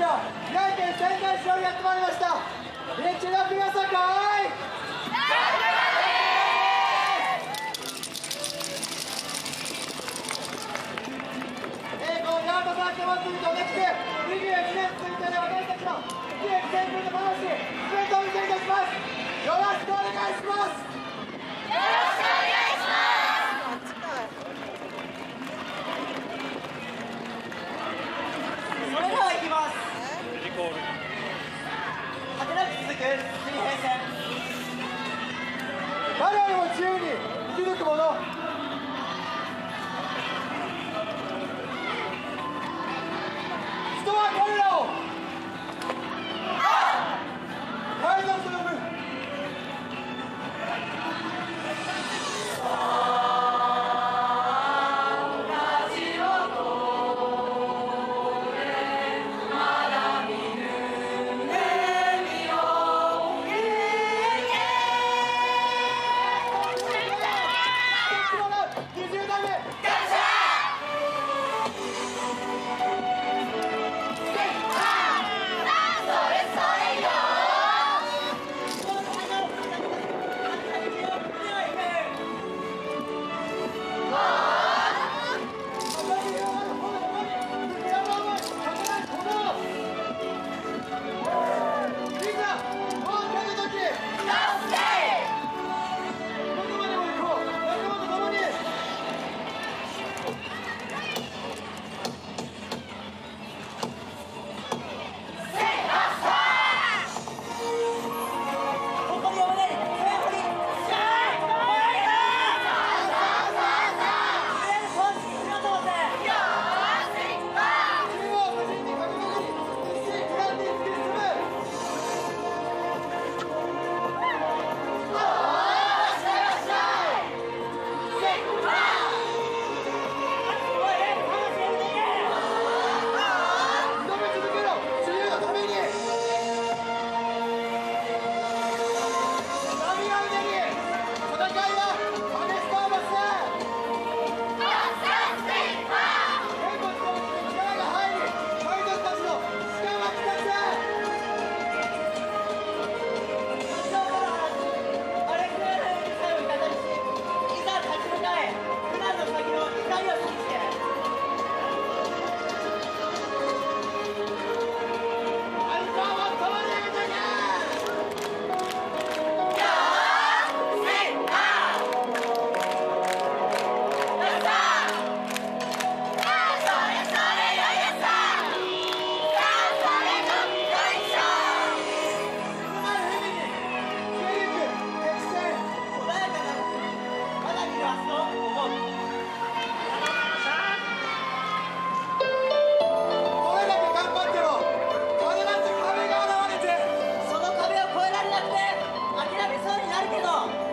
ちは宮城県仙台市よりやってまいりました。日中の皆さんかい。えーこのヤーマサーキ祭りと同じく21年続いている私たちの喜劇旋風の魂全てお見せいたしますよろしくお願いしますそれでは行きます果てなく続く水平線。誰よりも自由に生き抜く者になるけど。